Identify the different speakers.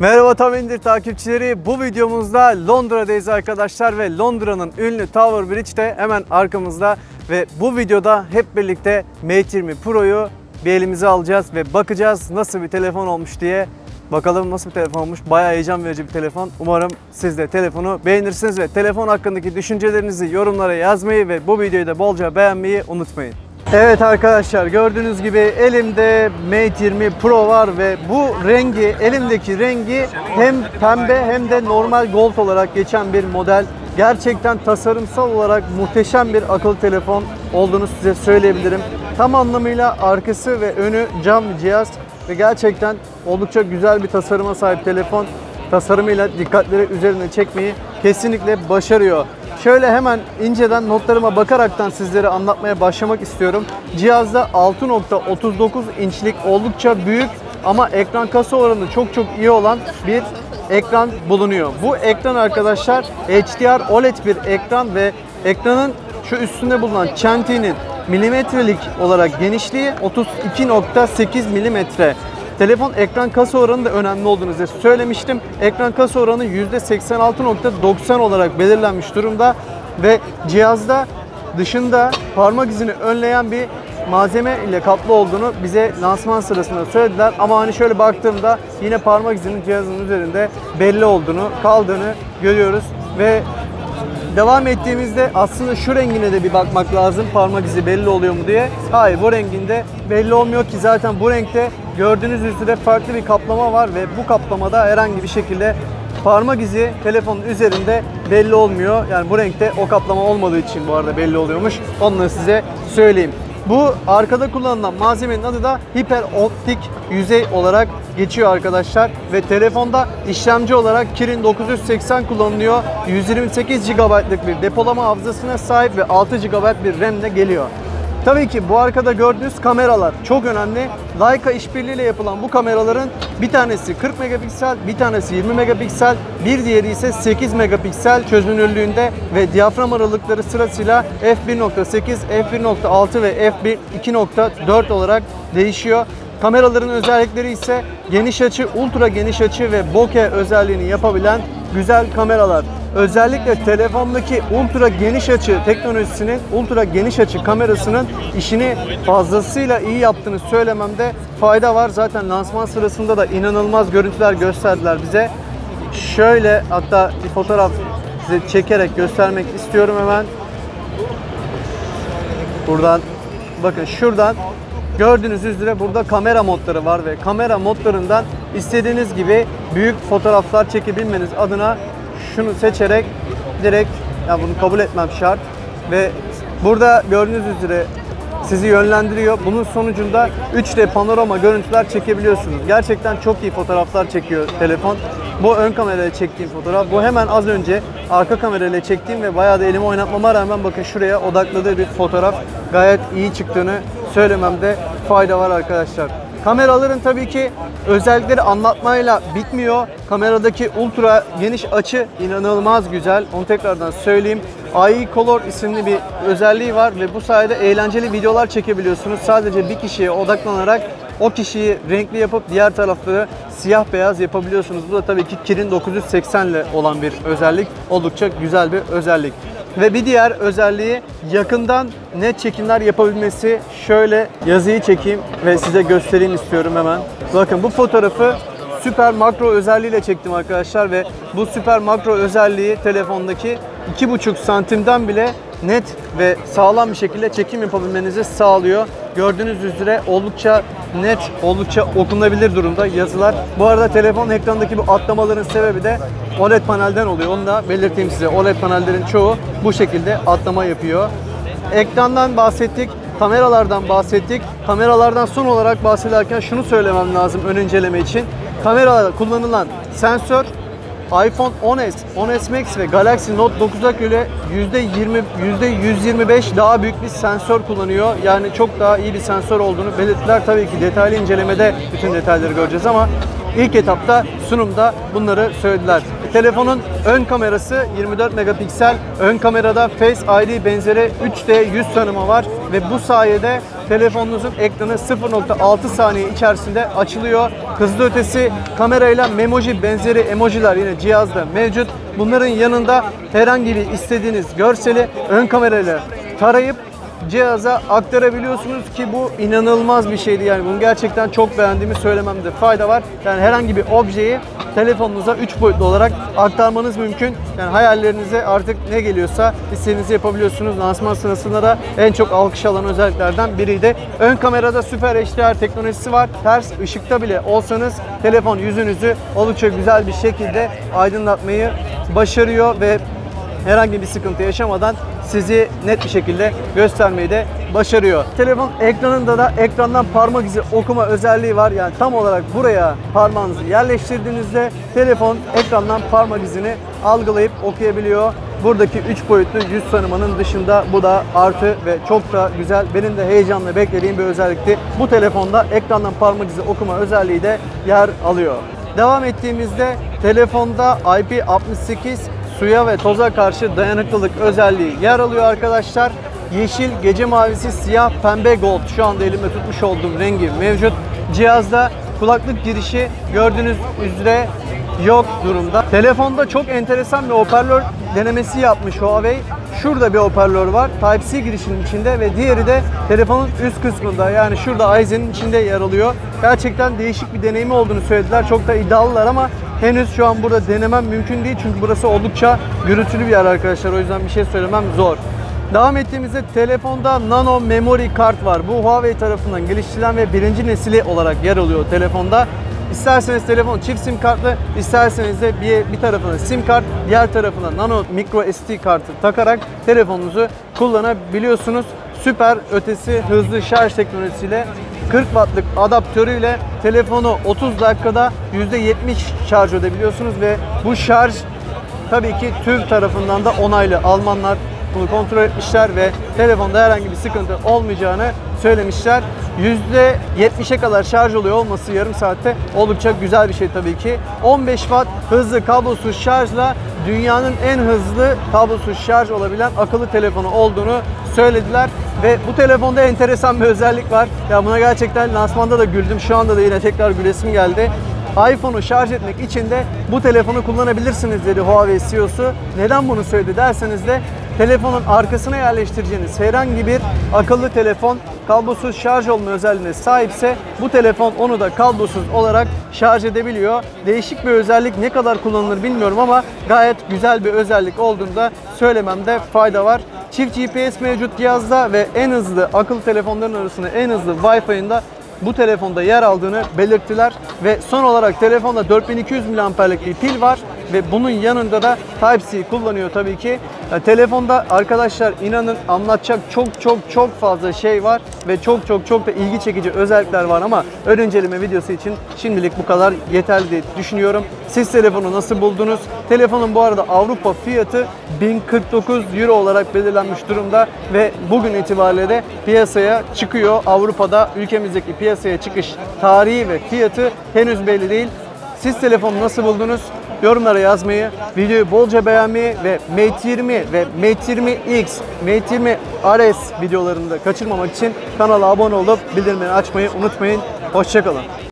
Speaker 1: Merhaba Tam İndir takipçileri. Bu videomuzda Londra'dayız arkadaşlar ve Londra'nın ünlü Tower Bridge de hemen arkamızda ve bu videoda hep birlikte Mate 20 Pro'yu bir elimize alacağız ve bakacağız nasıl bir telefon olmuş diye. Bakalım nasıl bir telefon olmuş. Bayağı heyecan verici bir telefon. Umarım siz de telefonu beğenirsiniz ve telefon hakkındaki düşüncelerinizi yorumlara yazmayı ve bu videoyu da bolca beğenmeyi unutmayın. Evet arkadaşlar gördüğünüz gibi elimde Mate 20 Pro var ve bu rengi elimdeki rengi hem pembe hem de normal gold olarak geçen bir model. Gerçekten tasarımsal olarak muhteşem bir akıllı telefon olduğunu size söyleyebilirim. Tam anlamıyla arkası ve önü cam cihaz ve gerçekten oldukça güzel bir tasarıma sahip telefon. Tasarımıyla dikkatleri üzerine çekmeyi kesinlikle başarıyor. Şöyle hemen inceden notlarıma bakaraktan sizlere anlatmaya başlamak istiyorum. Cihazda 6.39 inçlik oldukça büyük ama ekran kasa oranı çok çok iyi olan bir ekran bulunuyor. Bu ekran arkadaşlar HDR OLED bir ekran ve ekranın şu üstünde bulunan çentiğinin milimetrelik olarak genişliği 32.8 milimetre. Telefon ekran kasa oranı da önemli olduğunu size söylemiştim. Ekran kasa oranı %86.90 olarak belirlenmiş durumda ve cihazda dışında parmak izini önleyen bir malzeme ile kaplı olduğunu bize lansman sırasında söylediler. Ama hani şöyle baktığımda yine parmak izinin cihazın üzerinde belli olduğunu, kaldığını görüyoruz ve Devam ettiğimizde aslında şu rengine de bir bakmak lazım parmak izi belli oluyor mu diye. Hayır bu renginde belli olmuyor ki zaten bu renkte gördüğünüz üzere farklı bir kaplama var ve bu kaplamada herhangi bir şekilde parmak izi telefonun üzerinde belli olmuyor. Yani bu renkte o kaplama olmadığı için bu arada belli oluyormuş. Onu da size söyleyeyim. Bu arkada kullanılan malzemenin adı da hiper optik yüzey olarak geçiyor arkadaşlar ve telefonda işlemci olarak Kirin 980 kullanılıyor. 128 GB'lık bir depolama hafızasına sahip ve 6 GB bir RAM ile geliyor. Tabii ki bu arkada gördüğünüz kameralar çok önemli. Leica işbirliğiyle yapılan bu kameraların bir tanesi 40 megapiksel, bir tanesi 20 megapiksel, bir diğeri ise 8 megapiksel çözünürlüğünde ve diyafram aralıkları sırasıyla f1.8, f1.6 ve f2.4 olarak değişiyor. Kameraların özellikleri ise geniş açı, ultra geniş açı ve bokeh özelliğini yapabilen güzel kameralar. Özellikle telefondaki ultra geniş açı teknolojisinin, ultra geniş açı kamerasının işini fazlasıyla iyi yaptığını söylememde fayda var. Zaten lansman sırasında da inanılmaz görüntüler gösterdiler bize. Şöyle hatta bir fotoğraf size çekerek göstermek istiyorum hemen. Buradan bakın şuradan Gördüğünüz üzere burada kamera modları var ve kamera modlarından istediğiniz gibi büyük fotoğraflar çekebilmeniz adına şunu seçerek direkt ya bunu kabul etmem şart ve burada gördüğünüz üzere sizi yönlendiriyor. Bunun sonucunda 3D panorama görüntüler çekebiliyorsunuz. Gerçekten çok iyi fotoğraflar çekiyor telefon. Bu ön kamerayla çektiğim fotoğraf. Bu hemen az önce arka kamerayla çektiğim ve bayağı da elimi oynatmama rağmen bakın şuraya odakladığı bir fotoğraf. Gayet iyi çıktığını söylememde fayda var arkadaşlar. Kameraların tabii ki özellikleri anlatmayla bitmiyor. Kameradaki ultra geniş açı inanılmaz güzel. Onu tekrardan söyleyeyim. AI Color isimli bir özelliği var ve bu sayede eğlenceli videolar çekebiliyorsunuz. Sadece bir kişiye odaklanarak o kişiyi renkli yapıp diğer tarafları siyah beyaz yapabiliyorsunuz. Bu da tabii ki Kirin 980 ile olan bir özellik. Oldukça güzel bir özellik. Ve bir diğer özelliği yakından net çekimler yapabilmesi. Şöyle yazıyı çekeyim ve size göstereyim istiyorum hemen. Bakın bu fotoğrafı süper makro özelliğiyle çektim arkadaşlar ve bu süper makro özelliği telefondaki 2,5 santimden bile net ve sağlam bir şekilde çekim yapabilmenizi sağlıyor. Gördüğünüz üzere oldukça net, oldukça okunabilir durumda yazılar. Bu arada telefon ekranındaki bu atlamaların sebebi de OLED panelden oluyor. Onu da belirteyim size. OLED panellerin çoğu bu şekilde atlama yapıyor. Ekrandan bahsettik, kameralardan bahsettik. Kameralardan son olarak bahsederken şunu söylemem lazım ön inceleme için. Kamerada kullanılan sensör iPhone 10s, 10s Max ve Galaxy Note 9'a göre %20, %125 daha büyük bir sensör kullanıyor. Yani çok daha iyi bir sensör olduğunu belirttiler. Tabii ki detaylı incelemede bütün detayları göreceğiz ama ilk etapta sunumda bunları söylediler. Telefonun ön kamerası 24 megapiksel. Ön kamerada Face ID benzeri 3D yüz tanıma var ve bu sayede telefonunuzun ekranı 0.6 saniye içerisinde açılıyor. Hızlı ötesi kamerayla memoji benzeri emojiler yine cihazda mevcut. Bunların yanında herhangi bir istediğiniz görseli ön kamerayla tarayıp cihaza aktarabiliyorsunuz ki bu inanılmaz bir şeydi yani bunu gerçekten çok beğendiğimi söylememde fayda var. Yani herhangi bir objeyi telefonunuza 3 boyutlu olarak aktarmanız mümkün. Yani hayallerinize artık ne geliyorsa istediğinizi yapabiliyorsunuz. Lansman sırasında da en çok alkış alan özelliklerden biriydi. Ön kamerada süper HDR teknolojisi var. Ters ışıkta bile olsanız telefon yüzünüzü oldukça güzel bir şekilde aydınlatmayı başarıyor ve herhangi bir sıkıntı yaşamadan sizi net bir şekilde göstermeyi de başarıyor. Telefon ekranında da ekrandan parmak izi okuma özelliği var. Yani tam olarak buraya parmağınızı yerleştirdiğinizde telefon ekrandan parmak izini algılayıp okuyabiliyor. Buradaki 3 boyutlu yüz tanımanın dışında bu da artı ve çok da güzel. Benim de heyecanla beklediğim bir özellikti. Bu telefonda ekrandan parmak izi okuma özelliği de yer alıyor. Devam ettiğimizde telefonda IP68 suya ve toza karşı dayanıklılık özelliği yer alıyor arkadaşlar. Yeşil, gece mavisi, siyah, pembe, gold şu anda elimde tutmuş olduğum rengi mevcut. Cihazda kulaklık girişi gördüğünüz üzere yok durumda. Telefonda çok enteresan bir hoparlör denemesi yapmış Huawei. Şurada bir hoparlör var. Type-C girişinin içinde ve diğeri de telefonun üst kısmında yani şurada Aizen'in içinde yer alıyor. Gerçekten değişik bir deneyimi olduğunu söylediler. Çok da iddialılar ama henüz şu an burada denemem mümkün değil. Çünkü burası oldukça gürültülü bir yer arkadaşlar. O yüzden bir şey söylemem zor. Devam ettiğimizde telefonda nano memory kart var. Bu Huawei tarafından geliştirilen ve birinci nesili olarak yer alıyor telefonda. İsterseniz telefon çift sim kartlı, isterseniz de bir, bir tarafına sim kart, diğer tarafına nano micro SD kartı takarak telefonunuzu kullanabiliyorsunuz. Süper ötesi hızlı şarj teknolojisiyle 40 wattlık adaptörüyle telefonu 30 dakikada %70 şarj edebiliyorsunuz ve bu şarj tabii ki TÜV tarafından da onaylı. Almanlar bunu kontrol etmişler ve telefonda herhangi bir sıkıntı olmayacağını söylemişler. %70'e kadar şarj oluyor olması yarım saatte oldukça güzel bir şey tabii ki. 15 watt hızlı kablosuz şarjla dünyanın en hızlı kablosuz şarj olabilen akıllı telefonu olduğunu söylediler. Ve bu telefonda enteresan bir özellik var. Ya buna gerçekten lansmanda da güldüm. Şu anda da yine tekrar gülesim geldi iPhone'u şarj etmek için de bu telefonu kullanabilirsiniz dedi Huawei CEO'su. Neden bunu söyledi derseniz de telefonun arkasına yerleştireceğiniz herhangi bir akıllı telefon kablosuz şarj olma özelliğine sahipse bu telefon onu da kablosuz olarak şarj edebiliyor. Değişik bir özellik ne kadar kullanılır bilmiyorum ama gayet güzel bir özellik olduğunu da söylememde fayda var. Çift GPS mevcut cihazda ve en hızlı akıllı telefonların arasında en hızlı Wi-Fi'nin de bu telefonda yer aldığını belirttiler ve son olarak telefonda 4200 mAh'lik bir pil var ve bunun yanında da Type-C kullanıyor tabii ki. Yani telefonda arkadaşlar inanın anlatacak çok çok çok fazla şey var ve çok çok çok da ilgi çekici özellikler var ama ön inceleme videosu için şimdilik bu kadar yeterli diye düşünüyorum. Siz telefonu nasıl buldunuz? Telefonun bu arada Avrupa fiyatı 1049 Euro olarak belirlenmiş durumda ve bugün itibariyle de piyasaya çıkıyor. Avrupa'da ülkemizdeki piyasaya çıkış tarihi ve fiyatı henüz belli değil. Siz telefonu nasıl buldunuz? Yorumlara yazmayı, videoyu bolca beğenmeyi ve Mate 20 ve Mate 20X, Mate 20 RS videolarını da kaçırmamak için kanala abone olup bildirimleri açmayı unutmayın. Hoşçakalın.